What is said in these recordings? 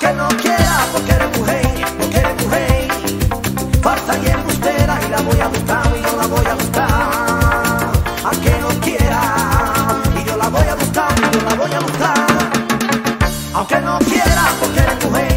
que no quiera, porque eres mujer, porque eres mujer. Falta y embustera y la voy a buscar y yo la voy a buscar. A que no quiera, y yo la voy a buscar y yo la voy a buscar. Aunque no quiera, porque eres mujer.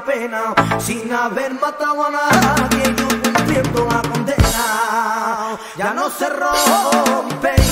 pena sin haber matado a nadie, yo cumpliendo la condena. Ya no se rompe.